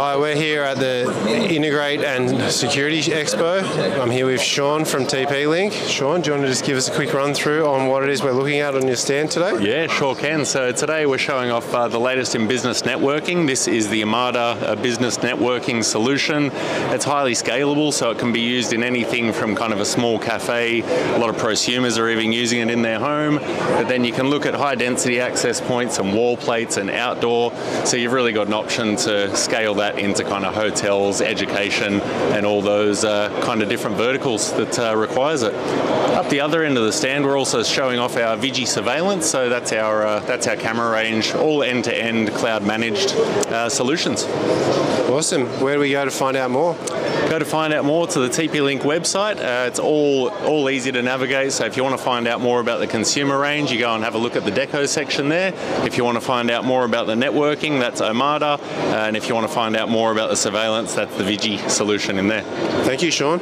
Hi, we're here at the Integrate and Security Expo. I'm here with Sean from TP Link. Sean, do you want to just give us a quick run through on what it is we're looking at on your stand today? Yeah, sure can. So today we're showing off uh, the latest in business networking. This is the Omada uh, business networking solution. It's highly scalable, so it can be used in anything from kind of a small cafe. A lot of prosumers are even using it in their home. But then you can look at high density access points and wall plates and outdoor. So you've really got an option to scale that into kind of hotels, education, and all those uh, kind of different verticals that uh, requires it. Up the other end of the stand, we're also showing off our Vigi surveillance. So that's our uh, that's our camera range, all end-to-end cloud managed uh, solutions. Awesome. Where do we go to find out more? Go to find out more to the TP Link website. Uh, it's all all easy to navigate. So if you want to find out more about the consumer range, you go and have a look at the deco section there. If you want to find out more about the networking, that's Omada. and if you want to find out more about the surveillance, that's the Vigi solution in there. Thank you, Sean.